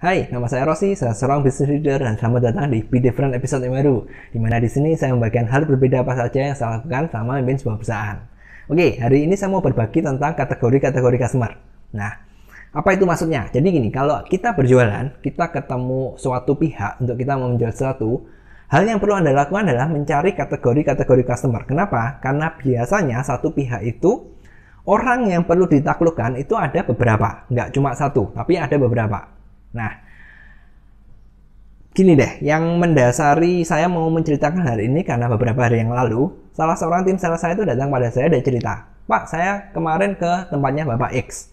Hai, nama saya Rossi, saya seorang business leader dan selamat datang di Be Different episode yang baru. Di mana di sini saya membagikan hal berbeda apa saja yang saya lakukan selama memimpin sebuah perusahaan. Oke, hari ini saya mau berbagi tentang kategori-kategori customer. Nah, apa itu maksudnya? Jadi gini, kalau kita berjualan, kita ketemu suatu pihak untuk kita menjual sesuatu, hal yang perlu Anda lakukan adalah mencari kategori-kategori customer. Kenapa? Karena biasanya satu pihak itu orang yang perlu ditaklukkan itu ada beberapa, nggak cuma satu, tapi ada beberapa. Nah, gini deh, yang mendasari saya mau menceritakan hari ini karena beberapa hari yang lalu, salah seorang tim sales saya itu datang pada saya dan cerita, Pak, saya kemarin ke tempatnya Bapak X.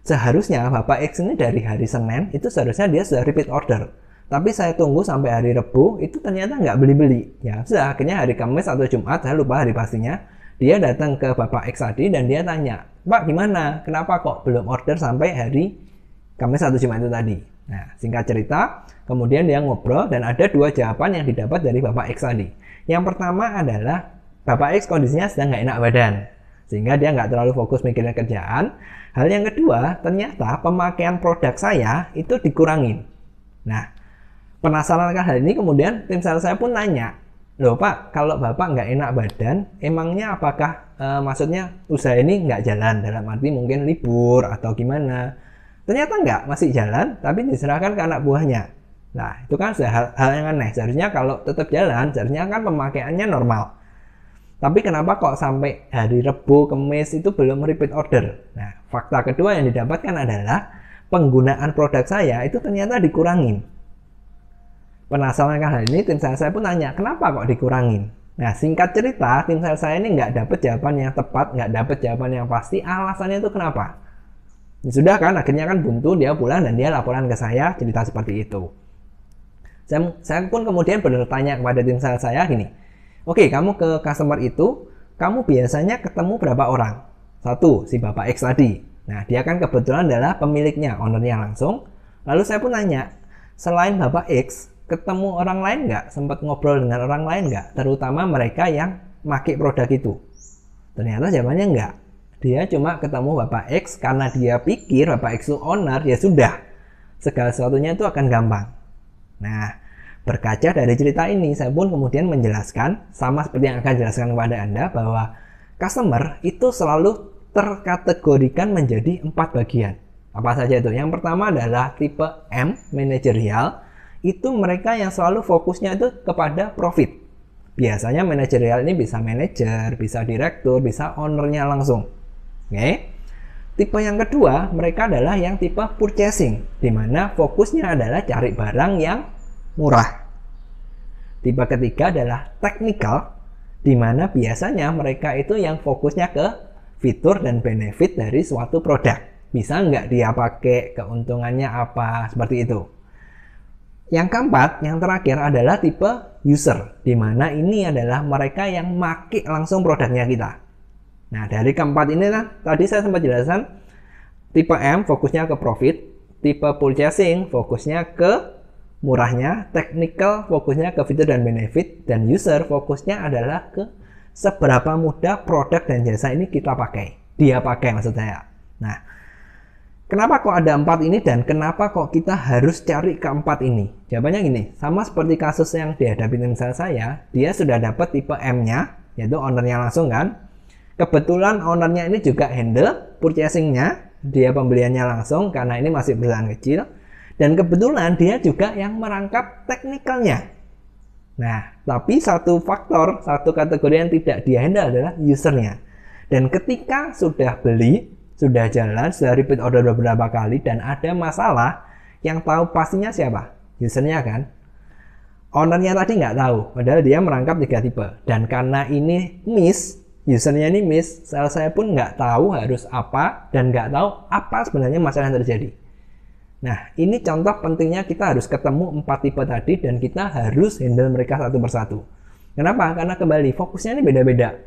Seharusnya Bapak X ini dari hari Senin, itu seharusnya dia sudah repeat order. Tapi saya tunggu sampai hari Rebu, itu ternyata nggak beli-beli. Ya sudah, akhirnya hari Kamis atau Jumat, saya lupa hari pastinya, dia datang ke Bapak X tadi dan dia tanya, Pak gimana? Kenapa kok belum order sampai hari Kamis atau Jumat itu tadi? Nah, singkat cerita, kemudian dia ngobrol dan ada dua jawaban yang didapat dari Bapak X tadi. Yang pertama adalah Bapak X kondisinya sedang nggak enak badan, sehingga dia nggak terlalu fokus mikirin kerjaan. Hal yang kedua, ternyata pemakaian produk saya itu dikurangin. Nah, penasaran kan hal ini kemudian tim sales saya pun nanya, loh Pak, kalau Bapak nggak enak badan, emangnya apakah e, maksudnya usaha ini nggak jalan dalam arti mungkin libur atau gimana? Ternyata enggak, masih jalan, tapi diserahkan ke anak buahnya. Nah, itu kan hal, hal yang aneh. Seharusnya kalau tetap jalan, seharusnya kan pemakaiannya normal. Tapi kenapa kok sampai hari Rebu, Kemis itu belum repeat order? Nah, fakta kedua yang didapatkan adalah penggunaan produk saya itu ternyata dikurangin. Penasaran kan hal ini, tim saya, saya pun nanya, kenapa kok dikurangin? Nah, singkat cerita, tim saya, saya ini nggak dapat jawaban yang tepat, nggak dapat jawaban yang pasti. Alasannya itu kenapa? Ya sudah kan, akhirnya kan buntu, dia pulang dan dia laporan ke saya cerita seperti itu. Saya, saya pun kemudian bertanya kepada tim sales saya gini, oke okay, kamu ke customer itu, kamu biasanya ketemu berapa orang? Satu, si Bapak X tadi. Nah, dia kan kebetulan adalah pemiliknya, ownernya langsung. Lalu saya pun nanya, selain Bapak X, ketemu orang lain nggak? Sempat ngobrol dengan orang lain nggak? Terutama mereka yang pakai produk itu. Ternyata jawabannya nggak dia cuma ketemu Bapak X karena dia pikir Bapak X itu owner, ya sudah. Segala sesuatunya itu akan gampang. Nah, berkaca dari cerita ini, saya pun kemudian menjelaskan, sama seperti yang akan jelaskan kepada Anda, bahwa customer itu selalu terkategorikan menjadi empat bagian. Apa saja itu? Yang pertama adalah tipe M, manajerial. Itu mereka yang selalu fokusnya itu kepada profit. Biasanya manajerial ini bisa manajer, bisa direktur, bisa ownernya langsung. Oke. Tipe yang kedua, mereka adalah yang tipe purchasing, di mana fokusnya adalah cari barang yang murah. Tipe ketiga adalah technical, di mana biasanya mereka itu yang fokusnya ke fitur dan benefit dari suatu produk. Bisa nggak dia pakai, keuntungannya apa, seperti itu. Yang keempat, yang terakhir adalah tipe user, di mana ini adalah mereka yang make langsung produknya kita. Nah, dari keempat ini lah, tadi saya sempat jelaskan, tipe M fokusnya ke profit, tipe purchasing fokusnya ke murahnya, technical fokusnya ke fitur dan benefit, dan user fokusnya adalah ke seberapa mudah produk dan jasa ini kita pakai. Dia pakai maksud saya. Nah, kenapa kok ada empat ini dan kenapa kok kita harus cari keempat ini? Jawabannya gini, sama seperti kasus yang dihadapi tim saya, dia sudah dapat tipe M-nya, yaitu ownernya langsung kan, Kebetulan ownernya ini juga handle purchasingnya, dia pembeliannya langsung karena ini masih perusahaan kecil. Dan kebetulan dia juga yang merangkap teknikalnya. Nah, tapi satu faktor, satu kategori yang tidak dia handle adalah usernya. Dan ketika sudah beli, sudah jalan, sudah repeat order beberapa kali dan ada masalah, yang tahu pastinya siapa? Usernya kan? Ownernya tadi nggak tahu, padahal dia merangkap tiga tipe. Dan karena ini miss, usernya ini miss, saya pun nggak tahu harus apa dan nggak tahu apa sebenarnya masalah yang terjadi. Nah, ini contoh pentingnya kita harus ketemu empat tipe tadi dan kita harus handle mereka satu persatu. Kenapa? Karena kembali fokusnya ini beda-beda.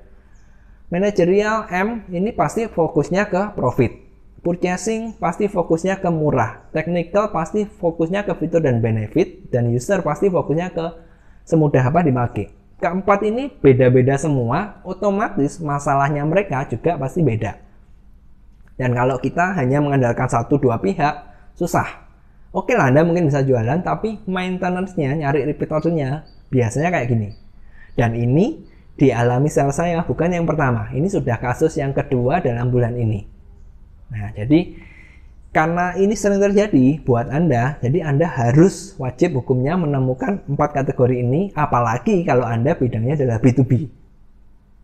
Managerial M ini pasti fokusnya ke profit. Purchasing pasti fokusnya ke murah. Technical pasti fokusnya ke fitur dan benefit. Dan user pasti fokusnya ke semudah apa dipakai keempat ini beda-beda semua, otomatis masalahnya mereka juga pasti beda. Dan kalau kita hanya mengandalkan satu dua pihak, susah. Oke lah Anda mungkin bisa jualan, tapi maintenance-nya, nyari repeat order-nya biasanya kayak gini. Dan ini dialami sel saya bukan yang pertama. Ini sudah kasus yang kedua dalam bulan ini. Nah, jadi karena ini sering terjadi buat Anda, jadi Anda harus wajib hukumnya menemukan empat kategori ini, apalagi kalau Anda bidangnya adalah B2B.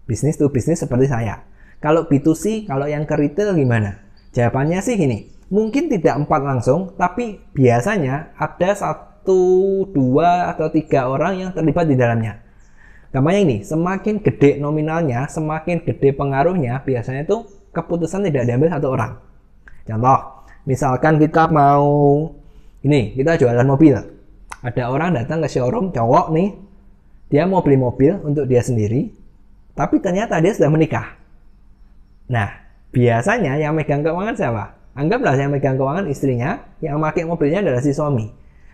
Bisnis to bisnis seperti saya. Kalau B2C, kalau yang ke retail gimana? Jawabannya sih gini, mungkin tidak empat langsung, tapi biasanya ada satu, dua, atau tiga orang yang terlibat di dalamnya. Gampangnya ini, semakin gede nominalnya, semakin gede pengaruhnya, biasanya itu keputusan tidak diambil satu orang. Contoh, misalkan kita mau, ini, kita jualan mobil. Ada orang datang ke showroom, cowok nih, dia mau beli mobil untuk dia sendiri, tapi ternyata dia sudah menikah. Nah, biasanya yang megang keuangan siapa? Anggaplah yang megang keuangan istrinya, yang pakai mobilnya adalah si suami.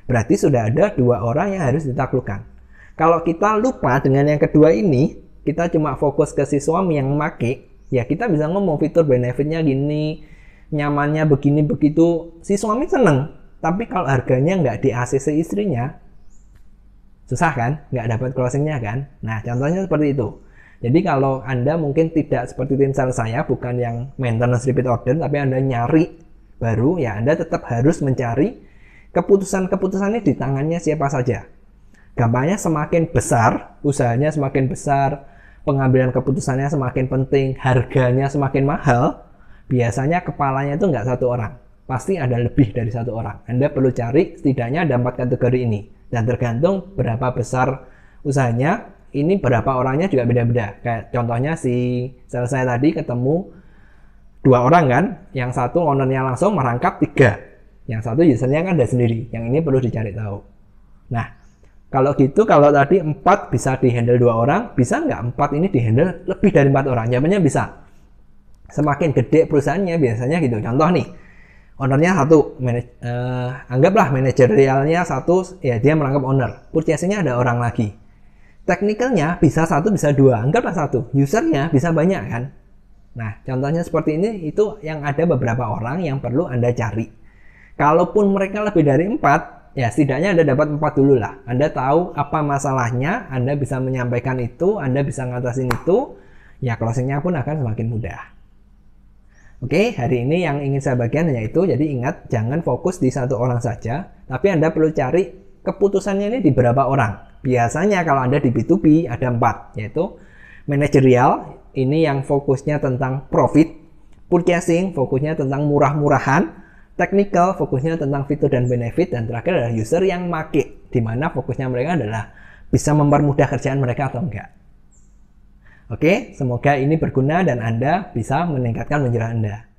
Berarti sudah ada dua orang yang harus ditaklukkan. Kalau kita lupa dengan yang kedua ini, kita cuma fokus ke si suami yang memakai, ya kita bisa ngomong fitur benefitnya gini, nyamannya begini begitu. Si suami seneng, tapi kalau harganya nggak di ACC istrinya, susah kan? Nggak dapat closingnya kan? Nah, contohnya seperti itu. Jadi kalau Anda mungkin tidak seperti tim sales saya, bukan yang maintenance repeat order, tapi Anda nyari baru, ya Anda tetap harus mencari keputusan-keputusannya di tangannya siapa saja. Gampangnya semakin besar, usahanya semakin besar, pengambilan keputusannya semakin penting, harganya semakin mahal, biasanya kepalanya itu nggak satu orang. Pasti ada lebih dari satu orang. Anda perlu cari setidaknya ada empat kategori ini. Dan tergantung berapa besar usahanya, ini berapa orangnya juga beda-beda. Kayak contohnya si selesai tadi ketemu dua orang kan, yang satu ownernya langsung merangkap tiga, yang satu usernya kan ada sendiri. Yang ini perlu dicari tahu. Nah, kalau gitu, kalau tadi empat bisa dihandle dua orang, bisa nggak empat ini dihandle lebih dari empat orang? Jawabannya bisa. Semakin gede perusahaannya biasanya gitu. Contoh nih, ownernya satu, manaj uh, anggaplah manajerialnya satu, ya dia merangkap owner. Purchasingnya ada orang lagi Teknikalnya bisa satu, bisa dua. Anggaplah satu. Usernya bisa banyak kan? Nah, contohnya seperti ini, itu yang ada beberapa orang yang perlu Anda cari. Kalaupun mereka lebih dari empat, ya setidaknya Anda dapat empat dulu lah. Anda tahu apa masalahnya, Anda bisa menyampaikan itu, Anda bisa ngatasin itu, ya closingnya pun akan semakin mudah. Oke, hari ini yang ingin saya bagikan hanya itu. Jadi ingat, jangan fokus di satu orang saja, tapi Anda perlu cari keputusannya ini di beberapa orang. Biasanya kalau Anda di B2B ada empat, yaitu manajerial, ini yang fokusnya tentang profit, purchasing, fokusnya tentang murah-murahan, technical, fokusnya tentang fitur dan benefit, dan terakhir adalah user yang make, di mana fokusnya mereka adalah bisa mempermudah kerjaan mereka atau enggak. Oke, semoga ini berguna dan Anda bisa meningkatkan penjualan Anda.